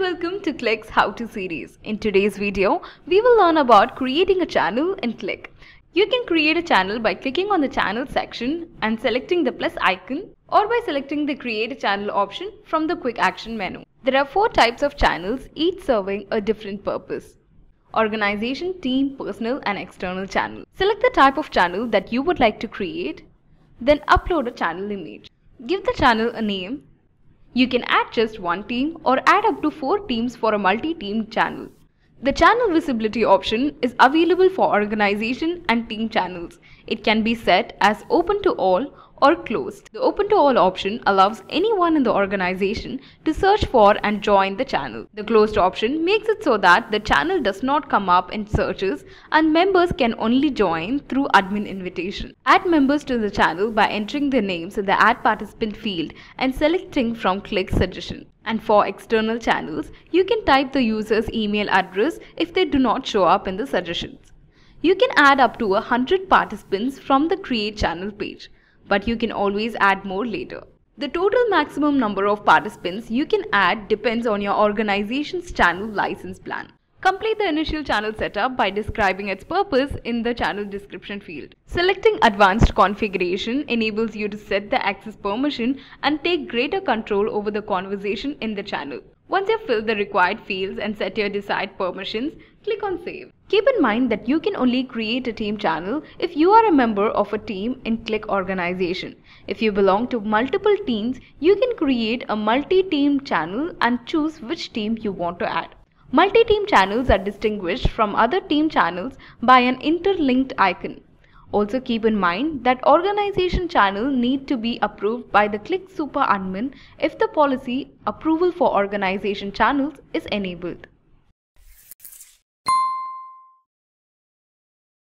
welcome to Cliq's How To series. In today's video, we will learn about creating a channel in Cliq. You can create a channel by clicking on the channel section and selecting the plus icon or by selecting the create a channel option from the quick action menu. There are four types of channels, each serving a different purpose. Organization, team, personal and external channel. Select the type of channel that you would like to create, then upload a channel image. Give the channel a name you can add just one team or add up to 4 teams for a multi-team channel. The channel visibility option is available for organization and team channels. It can be set as open to all or closed. The open to all option allows anyone in the organization to search for and join the channel. The closed option makes it so that the channel does not come up in searches and members can only join through admin invitation. Add members to the channel by entering their names in the add participant field and selecting from Cliq suggestion. And for external channels, you can type the user's email address if they do not show up in the suggestions. You can add up to 100 participants from the create channel page but you can always add more later. The total maximum number of participants you can add depends on your organization's channel license plan. Complete the initial channel setup by describing its purpose in the channel description field. Selecting advanced configuration enables you to set the access permission and take greater control over the conversation in the channel. Once you've filled the required fields and set your desired permissions, click on Save. Keep in mind that you can only create a team channel if you are a member of a team in Cliq organization. If you belong to multiple teams, you can create a multi-team channel and choose which team you want to add. Multi-team channels are distinguished from other team channels by an interlinked icon. Also keep in mind that organization channel need to be approved by the Cliq Super admin if the policy approval for organization channels is enabled.